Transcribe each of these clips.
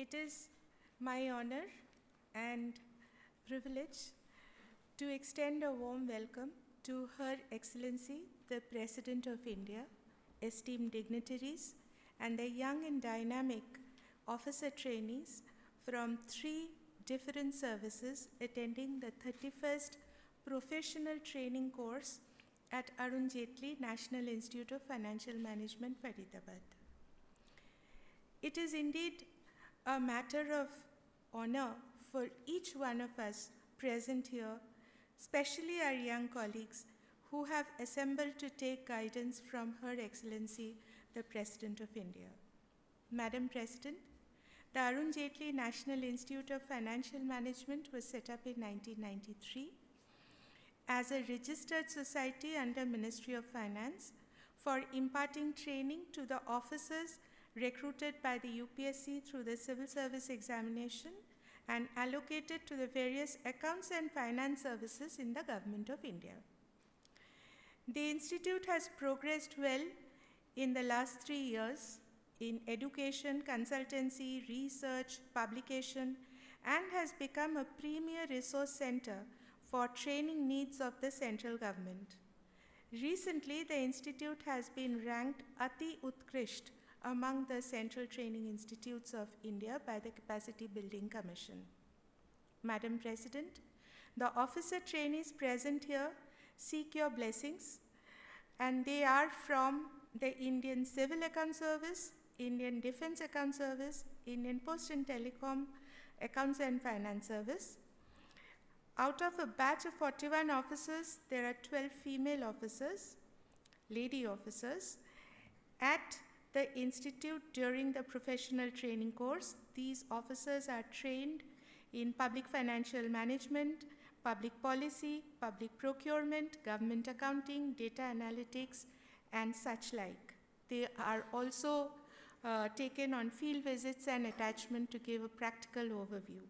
It is my honor and privilege to extend a warm welcome to Her Excellency, the President of India, esteemed dignitaries, and the young and dynamic officer trainees from three different services attending the 31st Professional Training Course at Arun Jaitley National Institute of Financial Management, Faridabad. It is indeed a matter of honor for each one of us present here, especially our young colleagues who have assembled to take guidance from Her Excellency, the President of India. Madam President, the Arun Jaitley National Institute of Financial Management was set up in 1993 as a registered society under Ministry of Finance for imparting training to the officers recruited by the UPSC through the civil service examination and allocated to the various accounts and finance services in the Government of India. The Institute has progressed well in the last three years in education, consultancy, research, publication, and has become a premier resource center for training needs of the central government. Recently, the Institute has been ranked Ati Utkrisht among the Central Training Institutes of India by the Capacity Building Commission. Madam President, the officer trainees present here seek your blessings, and they are from the Indian Civil Account Service, Indian Defense Account Service, Indian Post and Telecom Accounts and Finance Service. Out of a batch of 41 officers, there are 12 female officers, lady officers. At the institute during the professional training course, these officers are trained in public financial management, public policy, public procurement, government accounting, data analytics, and such like. They are also uh, taken on field visits and attachment to give a practical overview.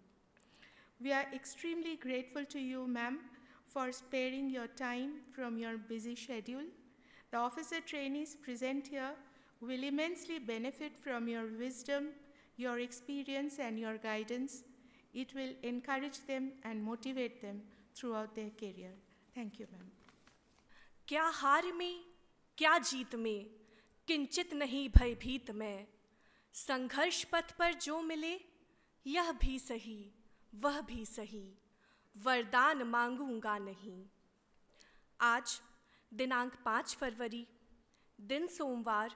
We are extremely grateful to you, ma'am, for sparing your time from your busy schedule. The officer trainees present here will immensely benefit from your wisdom, your experience, and your guidance. It will encourage them and motivate them throughout their career. Thank you, ma'am. क्या हार में क्या जीत में किंचित नहीं भयभीत मैं संघर्ष पथ पर जो मिले यह भी सही वह भी सही वरदान मांगूँगा नहीं आज दिनांक पाँच फरवरी दिन सोमवार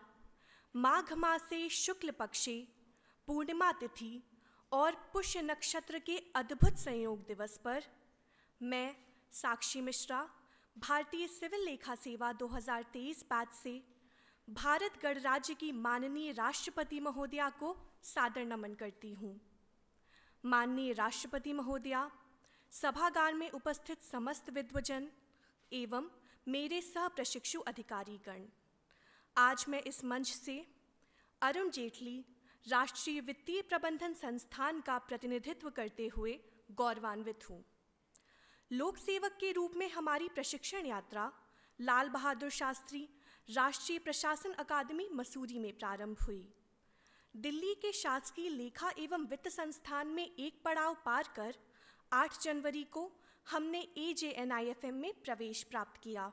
माघ मासे शुक्ल पक्षे पूर्णिमा तिथि और पुष्य नक्षत्र के अद्भुत संयोग दिवस पर मैं, साक्षी मिश्रा, भारतीय सिविल लेखा सेवा 2023 बैच से भारत गणराज्य की माननीय राष्ट्रपति महोदया को सादर नमन करती हूँ। माननीय राष्ट्रपति महोदया, सभागार में उपस्थित समस्त विद्वजन एवं मेरे सह प्रशिक्षु अधिकारीगण आज मैं इस मंच से अरुण जेटली राष्ट्रीय वित्तीय प्रबंधन संस्थान का प्रतिनिधित्व करते हुए गौरवान्वित हूँ। लोक सेवक के रूप में हमारी प्रशिक्षण यात्रा लाल बहादुर शास्त्री राष्ट्रीय प्रशासन अकादमी मसूरी में प्रारंभ हुई। दिल्ली के शासकीय लेखा एवं वित्त संस्थान में एक पड़ाव पार कर 8 जनवरी को हमने ए जे में प्रवेश प्राप्त किया।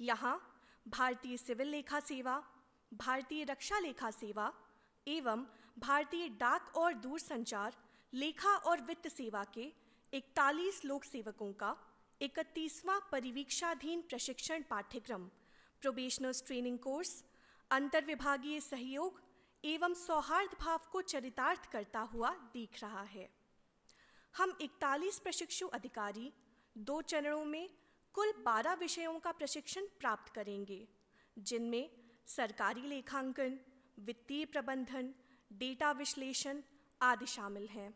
यहाँ भारतीय सिविल लेखा सेवा, भारतीय रक्षा लेखा सेवा, एवं भारतीय डाक और दूरसंचार, लेखा और वित्त सेवा के 41 लोक सेवकों का इकतीसवां परिवीक्षाधीन प्रशिक्षण पाठ्यक्रम प्रोबेशनर्स ट्रेनिंग कोर्स अंतर्विभागीय सहयोग एवं सौहार्द भाव को चरितार्थ करता हुआ दिख रहा है। हम 41 प्रशिक्षु अधिकारी दो चरणों में कुल 12 विषयों का प्रशिक्षण प्राप्त करेंगे, जिनमें सरकारी लेखांकन, वित्तीय प्रबंधन, डेटा विश्लेषण आदि शामिल हैं।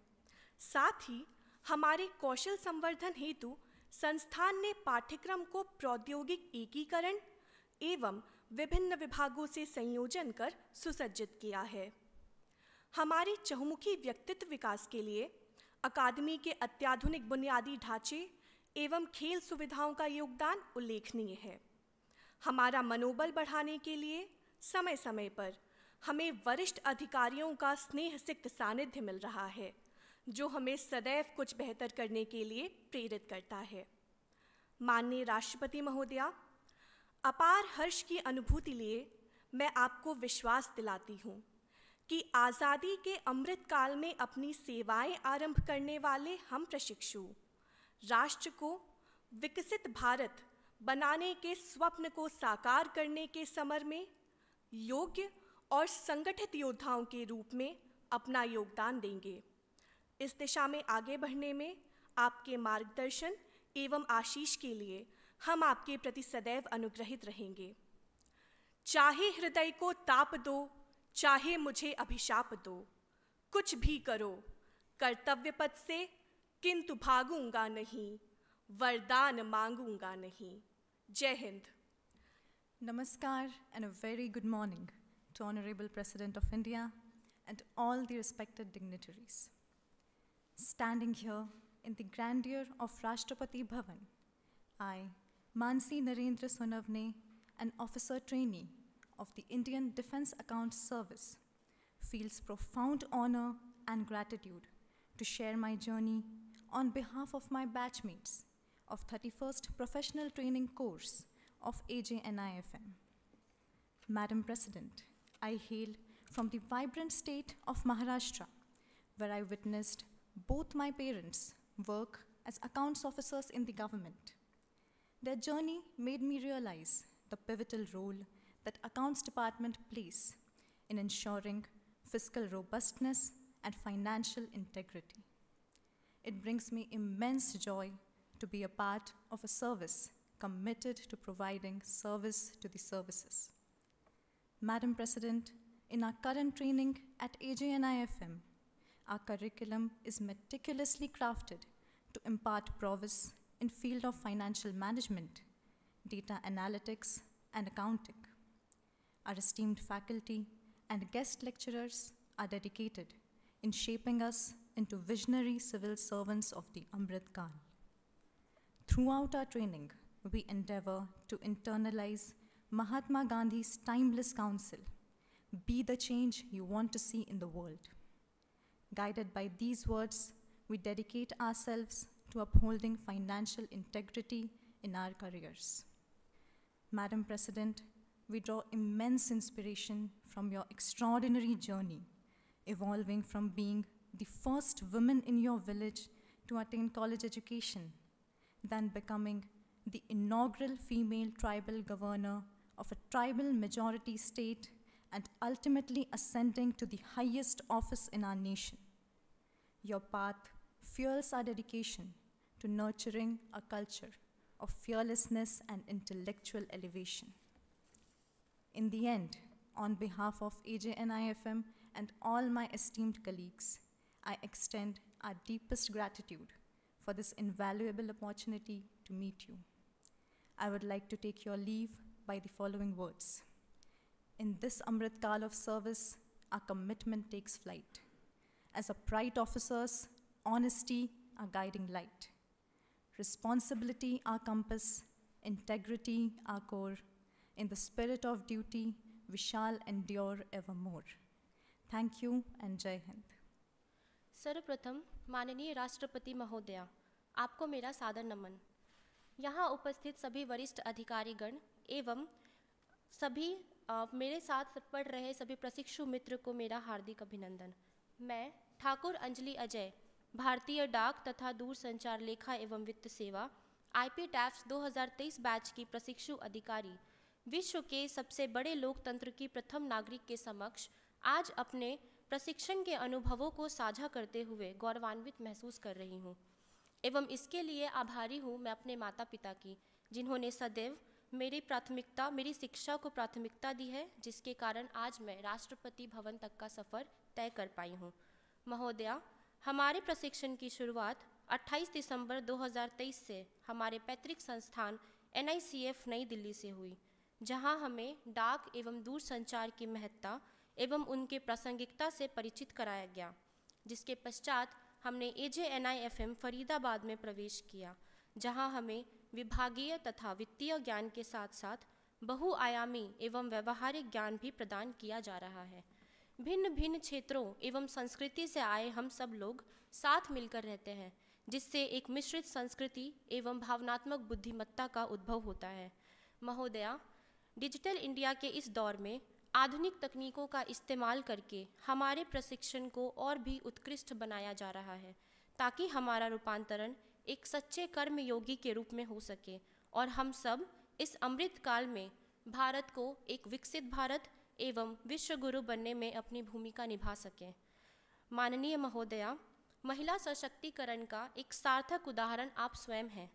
साथ ही हमारे कौशल संवर्धन हेतु संस्थान ने पाठ्यक्रम को प्रौद्योगिक एकीकरण एवं विभिन्न विभागों से संयोजन कर सुसज्जित किया है। हमारे चहुमुखी व्यक्तित्व विकास के लिए अकादमी के अत्याधुनिक बुनियादी ढांचे एवं खेल सुविधाओं का योगदान उल्लेखनीय है। हमारा मनोबल बढ़ाने के लिए समय समय पर हमें वरिष्ठ अधिकारियों का स्नेह सिक्त सानिध्य मिल रहा है, जो हमें सदैव कुछ बेहतर करने के लिए प्रेरित करता है। माननीय राष्ट्रपति महोदया, अपार हर्ष की अनुभूति लिए मैं आपको विश्वास दिलाती हूँ कि आज़ादी के अमृत काल में अपनी सेवाएँ आरंभ करने वाले हम प्रशिक्षु राष्ट्र को विकसित भारत बनाने के स्वप्न को साकार करने के समर में, योग्य और संगठित योद्धाओं के रूप में अपना योगदान देंगे। इस दिशा में आगे बढ़ने में आपके मार्गदर्शन एवं आशीष के लिए हम आपके प्रति सदैव अनुग्रहित रहेंगे। चाहे हृदय को ताप दो, चाहे मुझे अभिशाप दो, कुछ भी करो, कर्तव्य पथ से किंतु भागूंगा नहीं वरदान मांगूंगा नहीं जय Hind Namaskar and a very good morning to Honorable President of India and all the respected dignitaries. Standing here in the grandeur of Rashtrapati Bhavan, I, Mansi Narendra Sonavne, an officer trainee of the Indian Defense Accounts Service, feels profound honor and gratitude to share my journey on behalf of my batchmates of 31st Professional Training Course of AJNIFM. Madam President, I hail from the vibrant state of Maharashtra, where I witnessed both my parents work as accounts officers in the government. Their journey made me realize the pivotal role that accounts department plays in ensuring fiscal robustness and financial integrity. It brings me immense joy to be a part of a service committed to providing service to the services. Madam President, in our current training at AJNIFM, our curriculum is meticulously crafted to impart prowess in field of financial management, data analytics, and accounting. Our esteemed faculty and guest lecturers are dedicated in shaping us into visionary civil servants of the Amrit Kal. Throughout our training, we endeavor to internalize Mahatma Gandhi's timeless counsel be the change you want to see in the world. Guided by these words, we dedicate ourselves to upholding financial integrity in our careers. Madam President, we draw immense inspiration from your extraordinary journey, evolving from being the first woman in your village to attain college education, then becoming the inaugural female tribal governor of a tribal majority state and ultimately ascending to the highest office in our nation. Your path fuels our dedication to nurturing a culture of fearlessness and intellectual elevation. In the end, on behalf of AJNIFM and all my esteemed colleagues, I extend our deepest gratitude for this invaluable opportunity to meet you. I would like to take your leave by the following words. In this Amrit Kal of service, our commitment takes flight. As upright officers, honesty, our guiding light. Responsibility, our compass. Integrity, our core. In the spirit of duty, we shall endure evermore. Thank you and Jai Hind. सर्वप्रथम माननीय राष्ट्रपति महोदया आपको मेरा सादर नमन। यहाँ उपस्थित सभी वरिष्ठ अधिकारीगण एवं सभी अ, मेरे साथ पढ़ रहे सभी प्रशिक्षु मित्र को मेरा हार्दिक अभिनंदन। मैं ठाकुर अंजलि अजय भारतीय डाक तथा दूरसंचार लेखा एवं वित्त सेवा आईपी टैप्स 2023 बैच की प्रशिक्षु अधिकारी विश्व के सबसे बड़े लोकतंत्र की प्रथम नागरिक के समक्ष आज अपने प्रशिक्षण के अनुभवों को साझा करते हुए गौरवान्वित महसूस कर रही हूँ। एवं इसके लिए आभारी हूँ मैं अपने माता पिता की, जिन्होंने सदैव मेरी प्राथमिकता, मेरी शिक्षा को प्राथमिकता दी है, जिसके कारण आज मैं राष्ट्रपति भवन तक का सफ़र तय कर पाई हूँ। महोदया, हमारे प्रशिक्षण की शुरुआत 28 दिसंबर 2023 से हमारे पैतृक संस्थान एनआईसीएफ नई दिल्ली से हुई, जहाँ हमें डाक एवं दूरसंचार की महत्ता एवं उनके प्रासंगिकता से परिचित कराया गया, जिसके पश्चात हमने A J N I F M Faridabad में प्रवेश किया, जहाँ हमें विभागीय तथा वित्तीय ज्ञान के साथ साथ बहुआयामी एवं व्यवहारिक ज्ञान भी प्रदान किया जा रहा है। भिन्न भिन्न क्षेत्रों एवं संस्कृति से आए हम सब लोग साथ मिलकर रहते हैं, जिससे एक मिश्रित संस्कृति एवं भावनात्मक बुद्धिमत्ता का उद्भव होता है। महोदया, डिजिटल इंडिया के इस दौर में आधुनिक तकनीकों का इस्तेमाल करके हमारे प्रशिक्षण को और भी उत्कृष्ट बनाया जा रहा है, ताकि हमारा रूपांतरण एक सच्चे कर्मयोगी के रूप में हो सके और हम सब इस अमृत काल में भारत को एक विकसित भारत एवं विश्व गुरु बनने में अपनी भूमिका निभा सकें। माननीय महोदया, महिला सशक्तिकरण का एक सार्थक उदाहरण आप स्वयं हैं।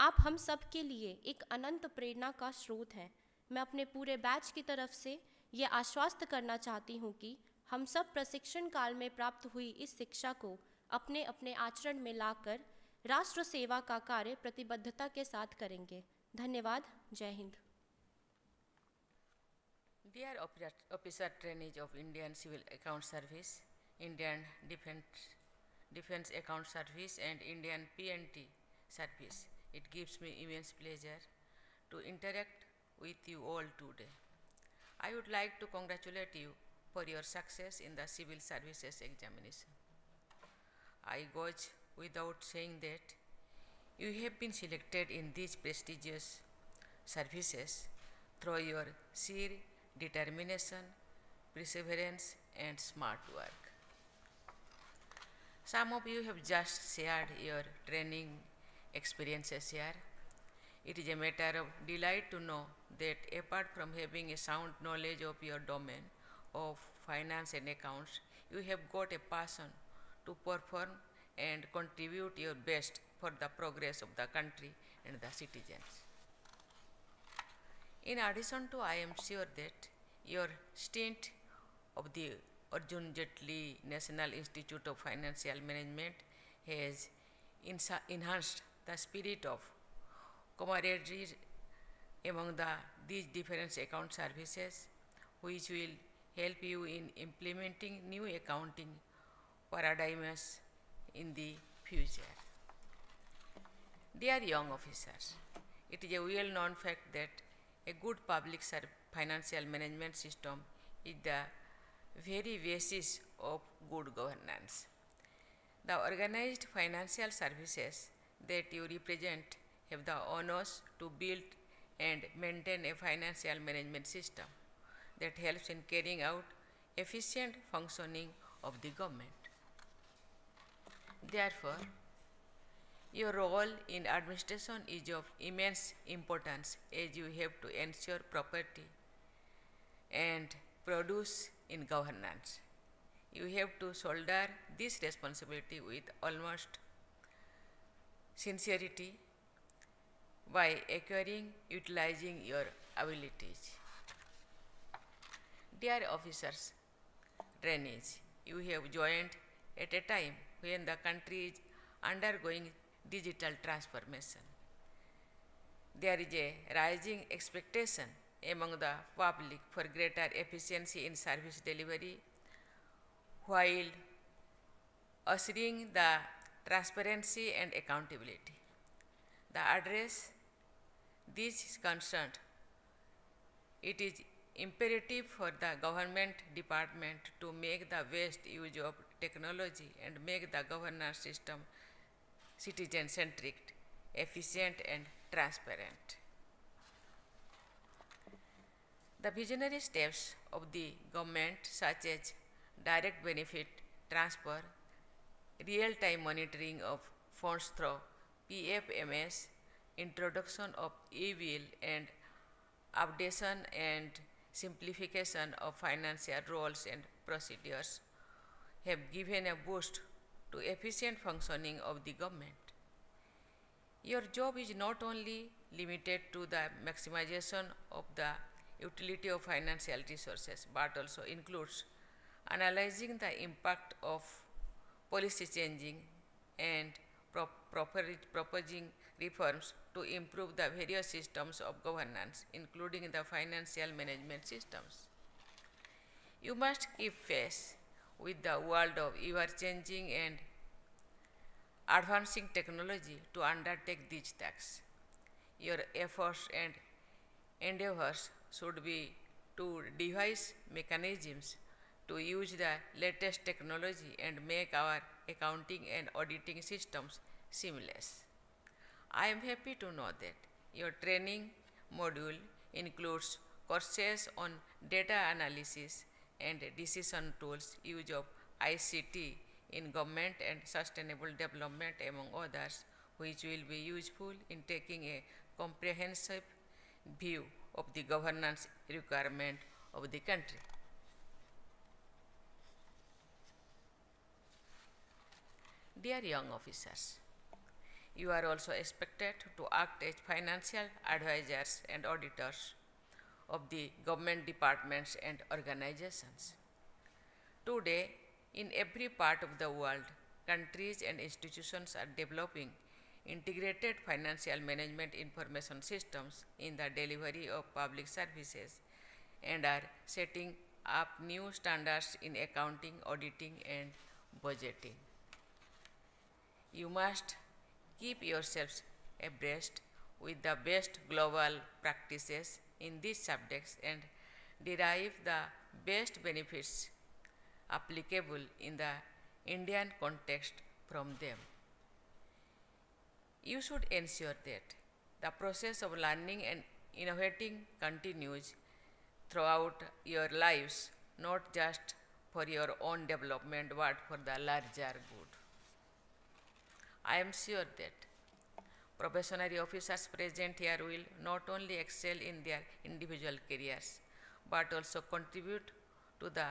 आप हम सब के लिए एक अनंत प्रेरणा का स्रोत हैं। मैं अपने पूरे बैच की तरफ़ से ये आश्वस्त करना चाहती हूँ कि हम सब प्रशिक्षण काल में प्राप्त हुई इस शिक्षा को अपने अपने आचरण में लाकर राष्ट्र सेवा का कार्य प्रतिबद्धता के साथ करेंगे। धन्यवाद। Jai Hind. Dear officer trainees of Indian civil account service Indian defence defence account service and Indian P N T service it gives me immense pleasure to interact with you all today I would like to congratulate you for your success in the civil services examination. I goes without saying that you have been selected in these prestigious services through your sheer determination, perseverance, and smart work. Some of you have just shared your training experiences here. It is a matter of delight to know that apart from having a sound knowledge of your domain of finance and accounts, you have got a passion to perform and contribute your best for the progress of the country and the citizens. In addition to, I am sure that your stint of the Arun Jaitley National Institute of Financial Management has enhanced the spirit of camaraderie among the, these different account services, which will help you in implementing new accounting paradigms in the future. Dear young officers, it is a well known fact that a good public financial management system is the very basis of good governance. The organized financial services that you represent have the onus to build and maintain a financial management system that helps in carrying out efficient functioning of the government. Therefore, your role in administration is of immense importance as you have to ensure property and produce in governance. You have to shoulder this responsibility with almost sincerity by acquiring, utilizing your abilities. Dear officers, trainees, you have joined at a time when the country is undergoing digital transformation. There is a rising expectation among the public for greater efficiency in service delivery while ushering the transparency and accountability. The address this is concerned, it is imperative for the government department to make the best use of technology and make the governance system citizen centric, efficient, and transparent. The visionary steps of the government, such as direct benefit transfer, real time monitoring of funds through PFMS, introduction of e bill, and updation and simplification of financial roles and procedures, have given a boost to efficient functioning of the government. Your job is not only limited to the maximization of the utility of financial resources, but also includes analyzing the impact of policy changing and pro- proposing reforms to improve the various systems of governance, including the financial management systems. You must keep pace with the world of ever changing and advancing technology to undertake these tasks. Your efforts and endeavors should be to devise mechanisms to use the latest technology and make our accounting and auditing systems seamless. I am happy to know that your training module includes courses on data analysis and decision tools, use of ICT in government and sustainable development among others, which will be useful in taking a comprehensive view of the governance requirement of the country. Dear young officers, you are also expected to act as financial advisors and auditors of the government departments and organizations. Today, in every part of the world, countries and institutions are developing integrated financial management information systems in the delivery of public services and are setting up new standards in accounting, auditing, and budgeting. You must keep yourselves abreast with the best global practices in these subjects and derive the best benefits applicable in the Indian context from them. You should ensure that the process of learning and innovating continues throughout your lives, not just for your own development, but for the larger good. I am sure that professional officers present here will not only excel in their individual careers, but also contribute to the